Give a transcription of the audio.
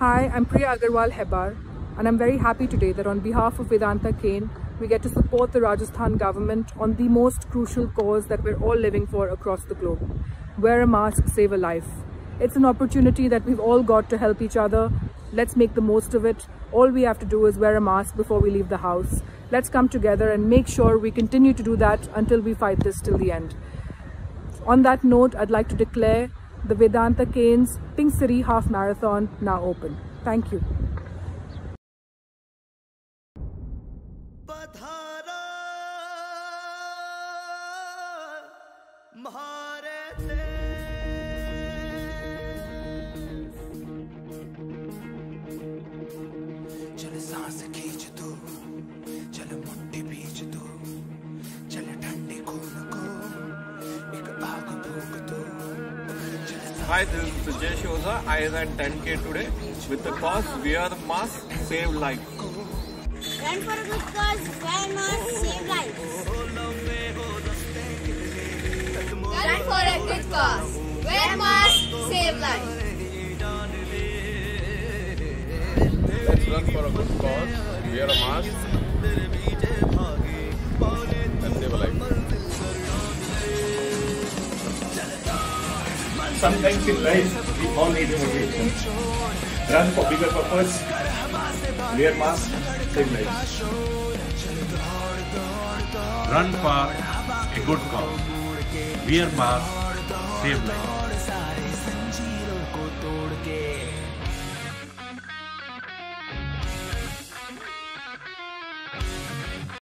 Hi, I'm Priya Agarwal Hebbar, and I'm very happy today that on behalf of Vedanta Cairn, we get to support the Rajasthan government on the most crucial cause that we're all living for across the globe. Wear a mask, save a life. It's an opportunity that we've all got to help each other. Let's make the most of it. All we have to do is wear a mask before we leave the house. Let's come together and make sure we continue to do that until we fight this till the end. On that note, I'd like to declare the Vedanta Cairn's Tingsiri Half Marathon now open. Thank you. Hi, this is Sujesh Oza. I ran 10k today with the cause Wear Mask, Save Life. Run for a good cause, wear mask, save lives. Run for a good cause. Wear mask, save life. Let's run for a good cause, wear a mask, Sometimes in life, we all need motivation. Run for bigger purpose, wear mask, save lives. Run for a good cause. Wear mask, save life.